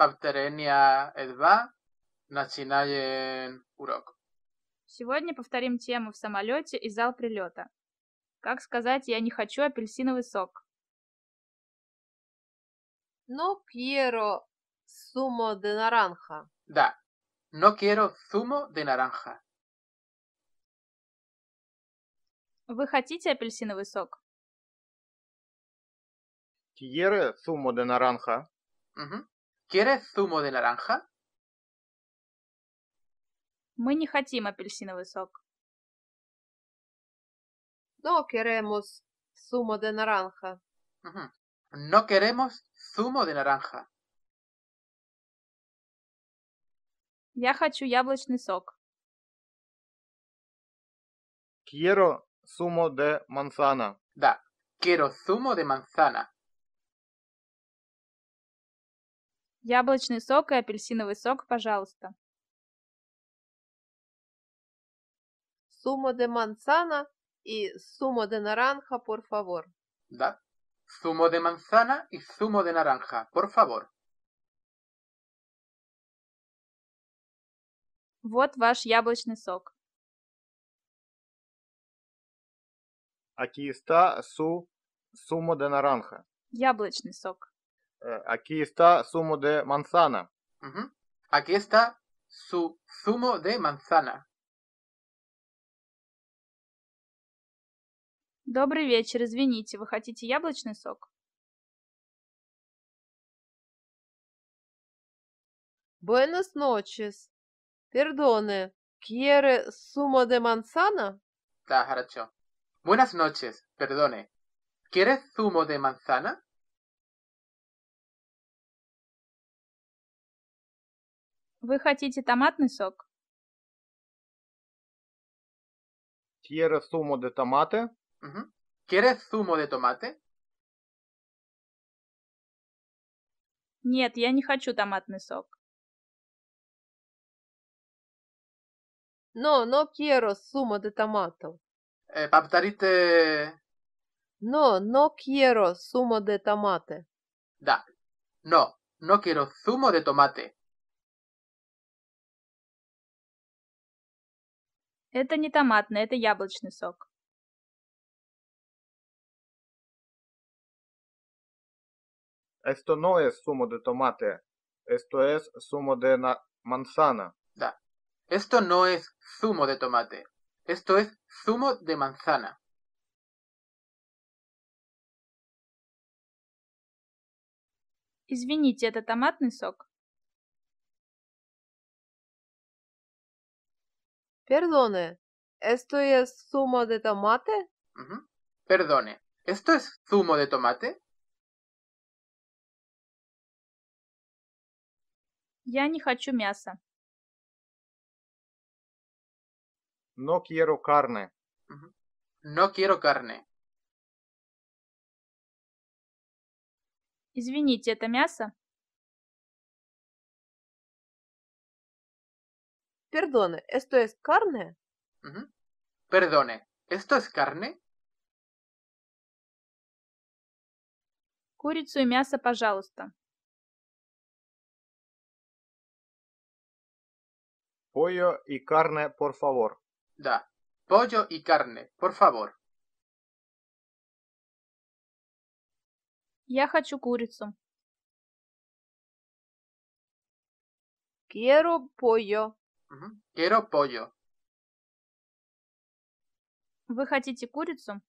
Повторение два. Начинаем урок. Сегодня повторим тему в самолете и зал прилета. Как сказать «я не хочу апельсиновый сок»? No quiero zumo de naranja. Да. No quiero zumo de naranja. Вы хотите апельсиновый сок? ¿Quiere zumo de naranja? Угу. ¿Quieres zumo de naranja? Мы не хотим апельсиновый сок. No queremos zumo de naranja. Угу. No queremos zumo de naranja. Я хочу яблочный сок. Quiero zumo de manzana. Да. Quiero zumo de manzana. Яблочный сок и апельсиновый сок, пожалуйста. Zumo de manzana y zumo de naranja, por favor. Да. Zumo de manzana y zumo de naranja, por favor. Вот ваш яблочный сок. Aquí está su zumo de naranja. Яблочный сок. Eh, Aquí está zumo de manzana. Угу. Aquí está su zumo de manzana. Добрый вечер, извините, вы хотите яблочный сок? Buenas noches. Perdone, ¿quiere zumo de manzana? Да, хорошо. Buenas noches, perdone. ¿Quieres zumo de manzana? Вы хотите томатный сок? ¿Quiere zumo de tomate? Угу. ¿Quieres zumo de tomate? Нет, я не хочу томатный сок. No, no quiero zumo de tomato. Eh, повторите... No, no quiero zumo de tomate. Да. No, no quiero zumo de tomate. Это не томатный, это яблочный сок. Esto no es zumo de tomate. Esto es zumo de na- manzana. Да. Esto no es zumo de tomate. Esto es zumo de manzana. Извините, это томатный сок? Perdone, ¿esto es zumo de tomate? Ujú. Perdone. ¿Esto es zumo de tomate? Я не хочу мяса. No quiero carne. Ujú. No quiero carne. Извините, это мясо? Perdone, ¿esto es carne? Ujú. Perdone. ¿Esto es carne? Курицу и мясо, пожалуйста. Pollo y carne, por favor. Да. Pollo y carne, por favor. Я хочу курицу. Quiero pollo. Ujú. Quiero pollo. Вы хотите курицу?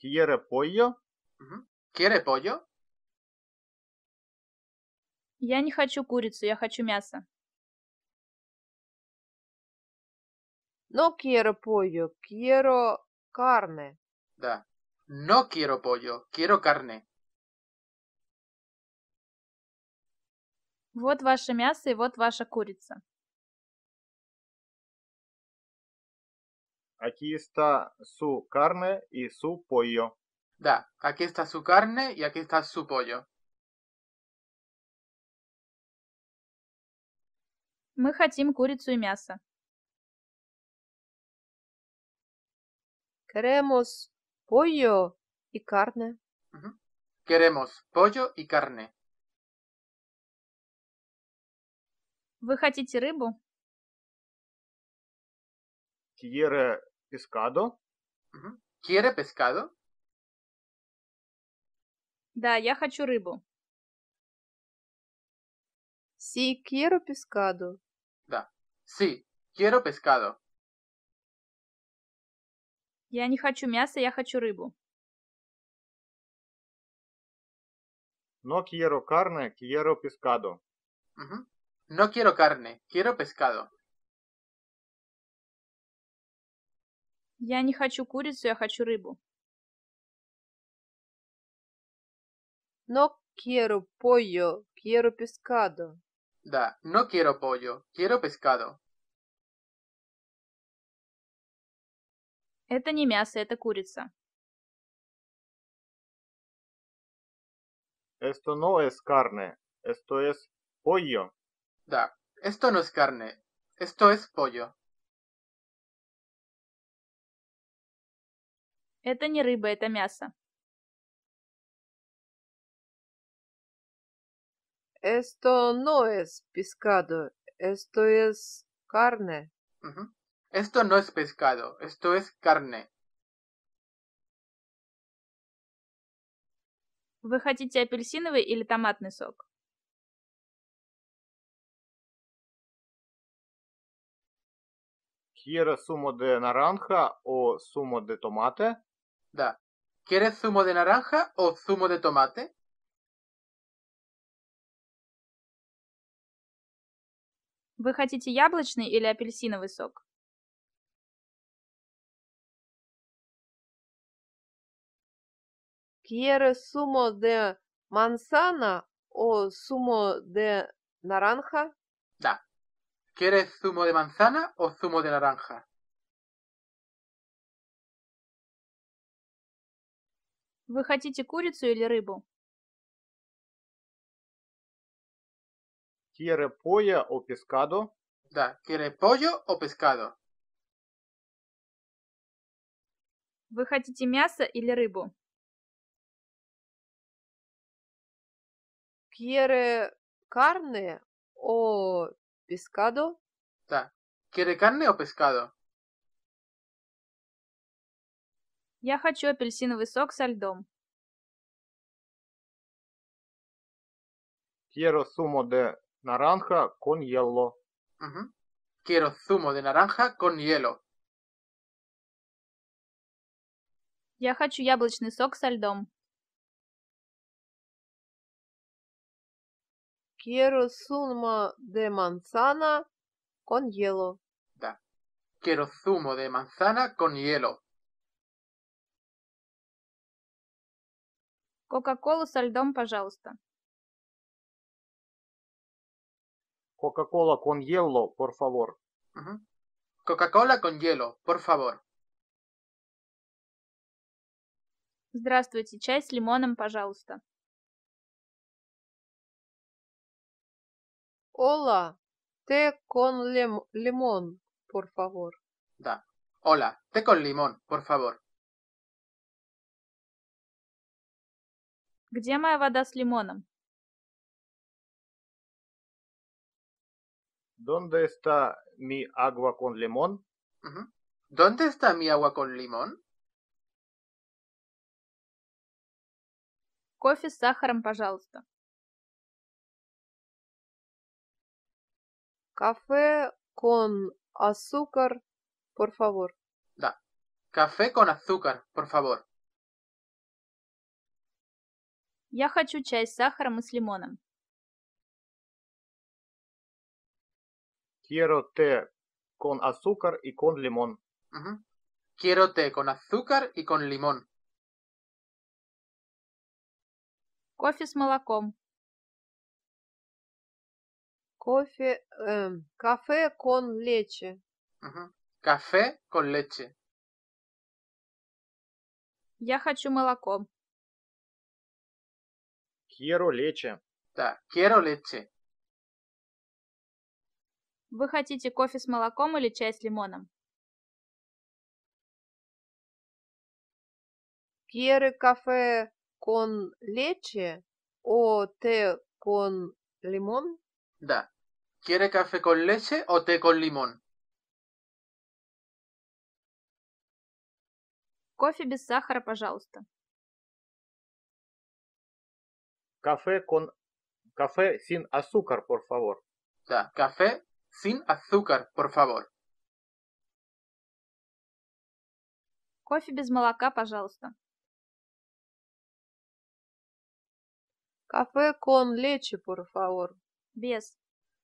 ¿Quiere pollo? Ujú. ¿Quiere pollo? Я не хочу курицу, я хочу мясо. No quiero pollo, quiero carne. Да. No quiero pollo, quiero carne. Вот ваше мясо и вот ваша курица. Aquí está su carne y su pollo. Da. Aquí está su carne y aquí está su pollo. Мы хотим курицу и мясо. Queremos pollo y carne. Ujú. Queremos pollo y carne. Вы хотите рыбу? Quiere pescado? ¿Quiere pescado? Да, я хочу рыбу. Si quiero pescado. Sí, quiero pescado. Я не хочу мяса, я хочу рыбу. No quiero carne, quiero pescado. Ujú. No quiero carne, quiero pescado. Я не хочу курицу, я хочу рыбу. No quiero pollo, quiero pescado. Da, no quiero pollo, quiero pescado. Это не мясо, это курица. Esto no es carne, esto es pollo. Da, esto no es carne, esto es pollo. Это не рыба, это мясо. Esto no es pescado, esto es carne. Ujú. Esto no es pescado, esto es carne. Вы хотите апельсиновый или томатный сок? ¿Quiere zumo de naranja o zumo de tomate? Da, ¿quieres zumo de naranja o zumo de tomate? Вы хотите яблочный или апельсиновый сок? ¿Quiere zumo de manzana o zumo de naranja? Da, ¿quieres zumo de manzana o zumo de naranja? Вы хотите курицу или рыбу? ¿Quiere pollo o pescado? Da, ¿quiere pollo o pescado? Вы хотите мясо или рыбу? ¿Quiere carne o pescado? Da, ¿quiere carne o pescado? Я хочу апельсиновый сок со льдом. Quiero zumo de naranja con hielo. Ujú. Quiero zumo de naranja con hielo. Я хочу яблочный сок со льдом. Quiero zumo de manzana con hielo. Da, quiero zumo de manzana con hielo. Кока-колу со льдом, пожалуйста. Coca-Cola con hielo, por favor. Ujú. Coca-Cola con hielo, por favor. Здравствуйте, чай с лимоном, пожалуйста. Hola, té con lim- limón, por favor. Da. Hola, té con limón, por favor. Где моя вода с лимоном? ¿Dónde está mi agua con limón? Ujú. ¿Dónde está mi agua con limón? Кофе с сахаром, пожалуйста. Café con azúcar, por favor. Da. Café con azúcar, por favor. Я хочу чай с сахаром и с лимоном. Quiero té con azúcar y con limón. Ujú. Quiero té con azúcar y con limón. Кофе с молоком. Кофе, эм, café con leche. Ujú. Café con leche. Я хочу молоко. Quiero leche. Da. Quiero leche. Вы хотите кофе с молоком или чай с лимоном? ¿Quiere café con leche o té con limón? Da. ¿Quiere café con leche o té con limón? Кофе без сахара, пожалуйста. Café con... Café sin azúcar, por favor. Da, café sin azúcar, por favor. Кофе без молока, пожалуйста. Кафе con leche, por favor. Без.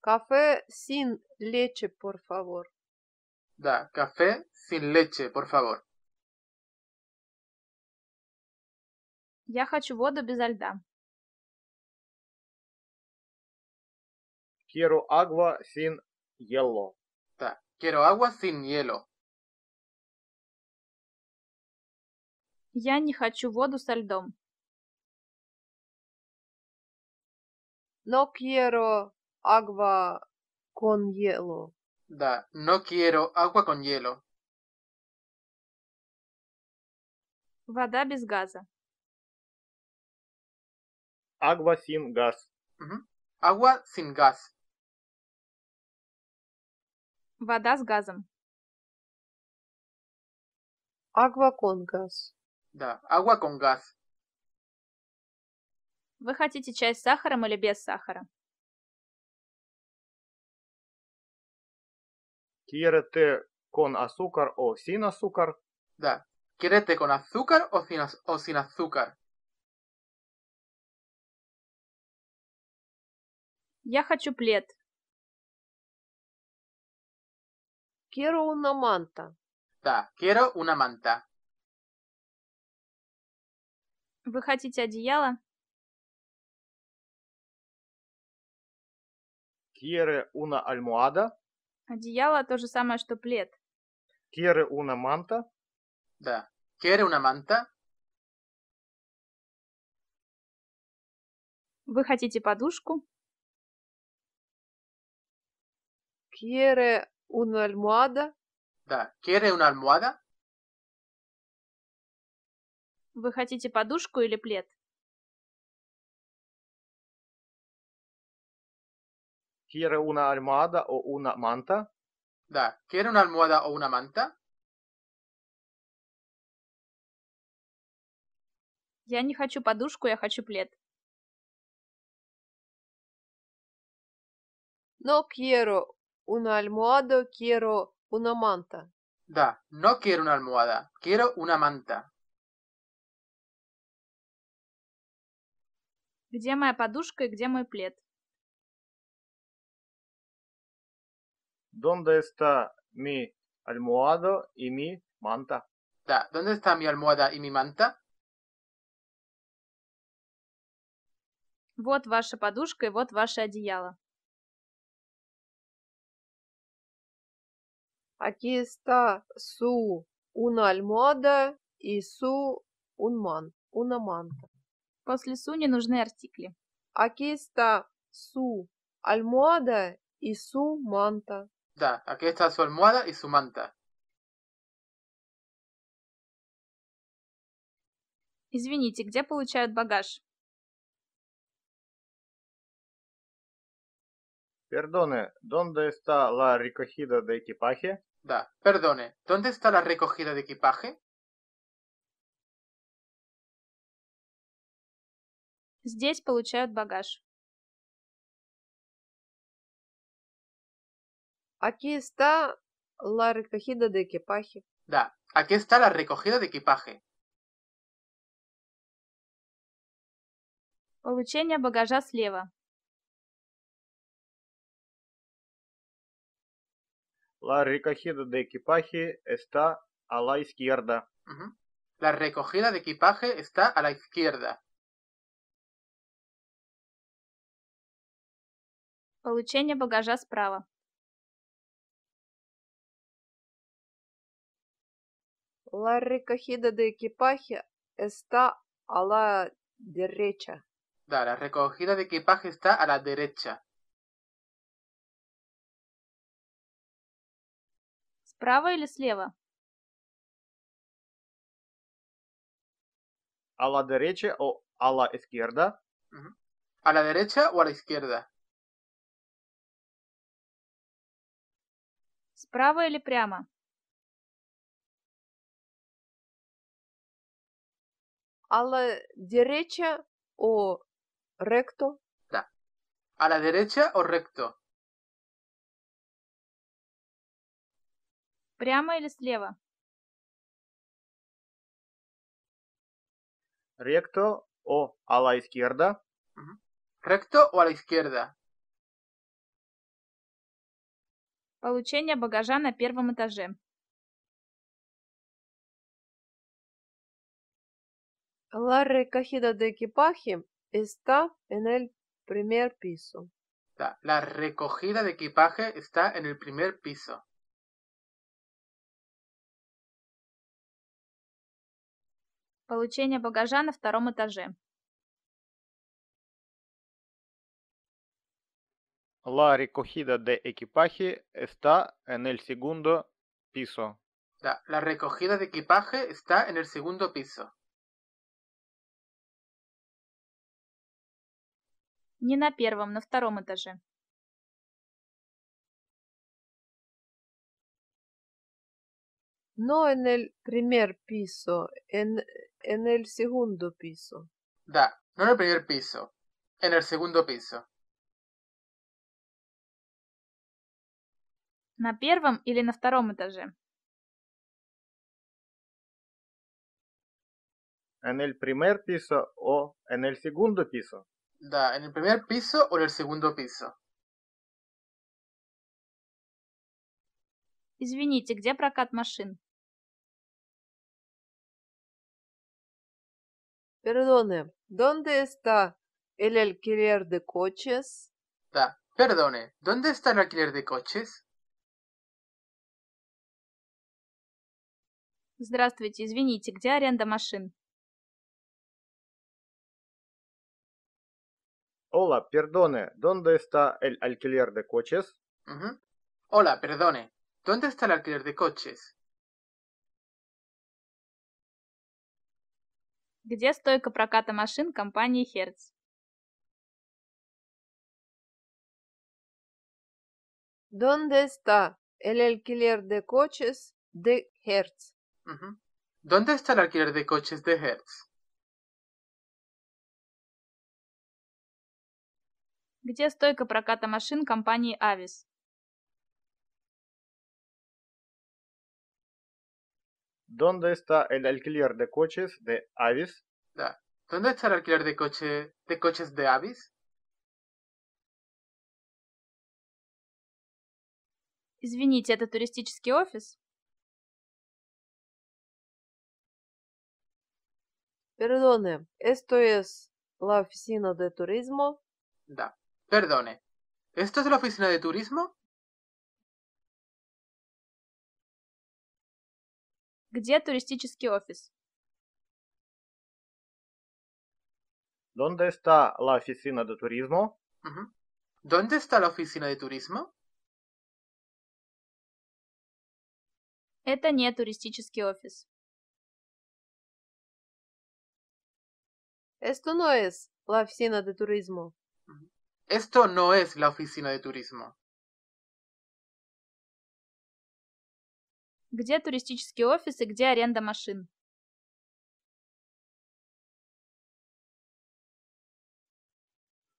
Кафе sin leche, por favor. Da, café sin leche, por favor. Я хочу воду безо льда. Quiero agua sin hielo. Da, quiero agua sin hielo. Я не хочу воду со льдом. No quiero agua con hielo. Da, no quiero agua con hielo. Вода без газа. Agua sin gas. Ujú. Agua sin gas. Вода с газом. Agua con gas. Da, agua con gas. Вы хотите чай с сахаром или без сахара? ¿Quiere con azúcar o sin azúcar? Da, ¿quiere té con azúcar o sin, o sin azúcar? Я хочу плед. Quiero una manta. Da, quiero una manta. Вы хотите одеяло? ¿Quiere una almohada? Одеяло то же самое, что плед. ¿Quiere una manta? Da, ¿quiere una manta? Вы хотите подушку? Quiere una almohada. Da, ¿quiere una almohada? Вы хотите подушку или плед? ¿Quiere una almohada o una manta? Da, ¿quiere una almohada o una manta? Я не хочу подушку, я хочу плед. No quiero una almohada, quiero una manta. Da, no quiero una almohada, quiero una manta. Где моя подушка и где мой плед? ¿Dónde está mi almohada y mi manta? Da, ¿dónde está mi almohada y mi manta? Вот ваша подушка и вот ваше одеяло. Aquí está su una almohada y su un man, una manta. После су не нужны артикли. Aquí está su almohada y su manta. Da, aquí está su almohada y su manta. Извините, где получают багаж? Perdone, ¿dónde está la recogida de equipaje? Da, perdone, ¿dónde está la recogida de equipaje? Здесь получают багаж. Aquí está la recogida de equipaje. Da, aquí está la recogida de equipaje. Получение багажа слева. La recogida de equipaje está a la izquierda. Ujú. La recogida de equipaje está a la izquierda. Получение багажа справа. La recogida de equipaje está a la derecha. Da, la recogida de equipaje está a la derecha. Справа или слева? A la derecha o a la izquierda. ¿A la derecha o a la izquierda? Справа или прямо? La derecha o recto? ¿A la derecha o recto? Прямо или слева? Recto o a la izquierda. ¿Recto o a la izquierda? Получение багажа на первом этаже. La recogida de equipaje está en el primer piso. La, la recogida de equipaje está en el primer piso. Получение багажа на втором этаже. La recogida de equipaje está en el segundo piso. La, la recogida de equipaje está en el segundo piso. Не на первом, на втором этаже. No en el primer piso, en, en el segundo piso. Da, no en el primer piso, en el segundo piso. На первом или на втором этаже? En el primer piso o en el segundo piso. Da, en el primer piso o en el segundo piso. Извините, где прокат машин? Perdone, ¿dónde está el alquiler de coches? Da, perdone, ¿dónde está el alquiler de coches? Здравствуйте, извините, где аренда машин? Hola, perdone, ¿dónde está el alquiler de coches? Ujú. Hola, perdone, ¿dónde está el alquiler de coches? Где стойка проката машин компании Hertz? ¿Dónde está el alquiler de coches de Hertz? Ujú. ¿Dónde está el alquiler de coches de Hertz? Где стойка проката машин компании Avis? ¿Dónde está el alquiler de coches de Avis? Da, ¿Dónde está el alquiler de, coche, de coches de Avis? Извините, это туристический офис? Perdone, ¿esto es la oficina de turismo? Da, perdone, ¿esto es la oficina de turismo? Где туристический офис? ¿Dónde está la oficina de turismo? Ujú. ¿Dónde está la oficina de turismo? Это не туристический офис. Esto no es la oficina de turismo. Esto no es la oficina de turismo. Где туристический офис и где аренда машин?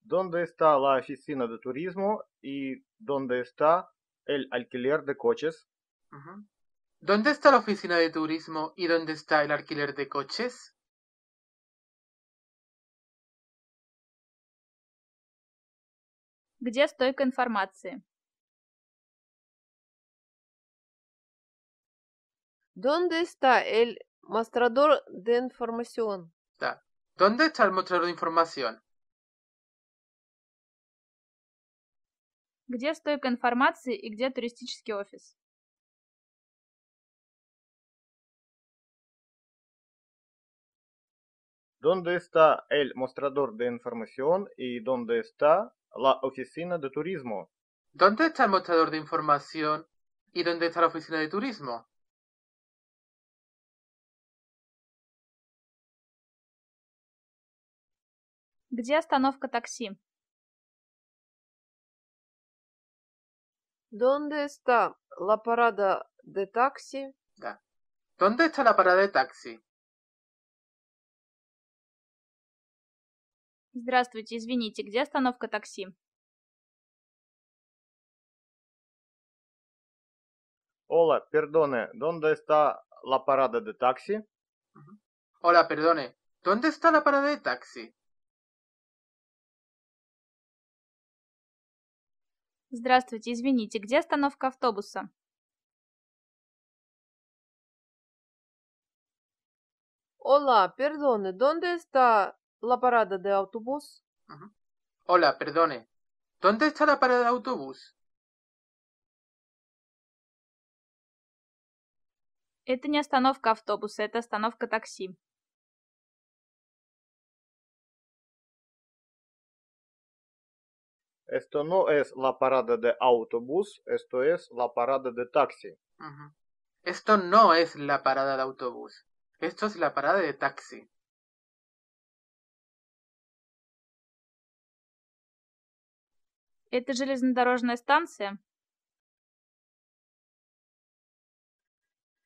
¿Dónde está la oficina de turismo y dónde está el alquiler de coches? Ujú. ¿Dónde está la oficina de turismo y dónde está el alquiler de coches? Где стойка информации? ¿Dónde está el mostrador de información? Da. ¿Dónde está el mostrador de información? Где стойка информации и где туристический офис? ¿Dónde está el mostrador de información y dónde está la oficina de turismo? ¿Dónde está el mostrador de información y dónde está la oficina de turismo? Где остановка такси? ¿Dónde está la parada de taxi? ¿Dónde está la parada de taxi? Здравствуйте, извините, где остановка такси? Hola, perdone, ¿dónde está la parada de taxi? Hola, perdone. ¿Dónde está la parada de taxi? Здравствуйте, извините, где остановка автобуса? Hola, perdone, ¿dónde está la parada de autobús? Hola, perdone. ¿Dónde está la parada de autobús? Это не остановка автобуса, это остановка такси. Esto no es la parada de autobús, esto es la parada de taxi. Ujú. Esto no es la parada de autobús. Esto es la parada de taxi. Это железнодорожная станция?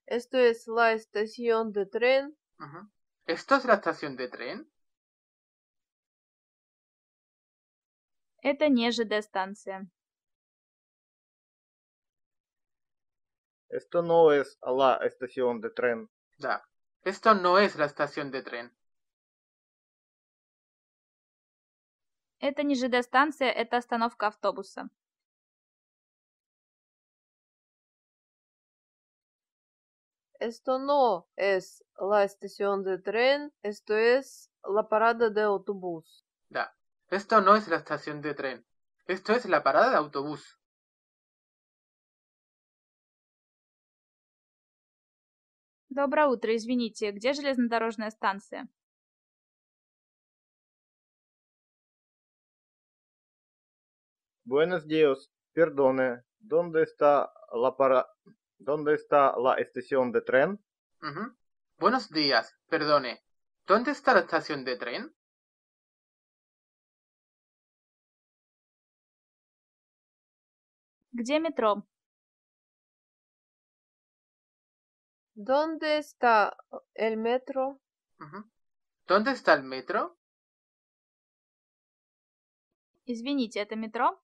Esto es la estación de tren. Ujú. ¿Esto es la estación de tren? Это не ЖД-станция. Esto no es la estación de tren. Da. Esto no es la estación de tren. Это не ЖД-станция, это остановка автобуса. Esto no es la estación de tren, esto es la parada de autobús. Da. Esto no es la estación de tren. Esto es la parada de autobús. Доброе утро, извините, где железнодорожная станция? Buenos días, perdone, ¿dónde está la para... ¿Dónde está la estación de tren? Ujú. Buenos días. Perdone. ¿Dónde está la estación de tren? Где метро? ¿Dónde está el metro? Ujú. ¿Dónde está el metro? Извините, это метро?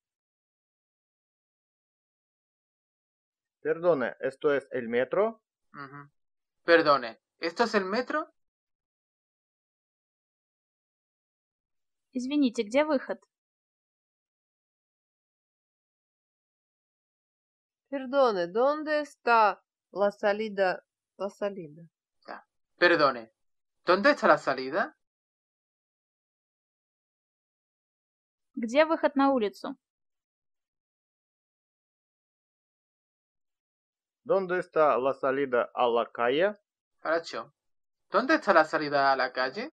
Perdone, ¿esto es el metro? Ujú. Perdone. ¿Esto es el metro? Извините, где выход? Perdone, ¿dónde está la salida? La salida. Perdone. ¿Dónde está la salida? Где выход на улицу? ¿Dónde está la salida a la calle? Aracho. ¿Dónde está la salida a la calle?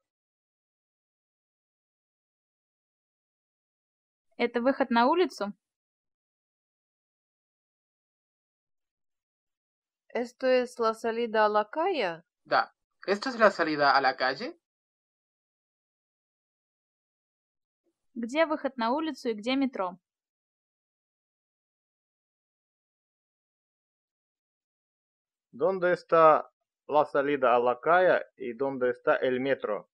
Это выход на улицу? ¿Esto es la salida a la calle? Da. ¿Esto es la salida a la calle? Где выход на улицу и где метро? ¿Dónde está la salida a la calle y dónde está el metro?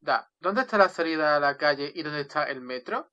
Da. ¿Dónde está la salida a la calle y dónde está el metro?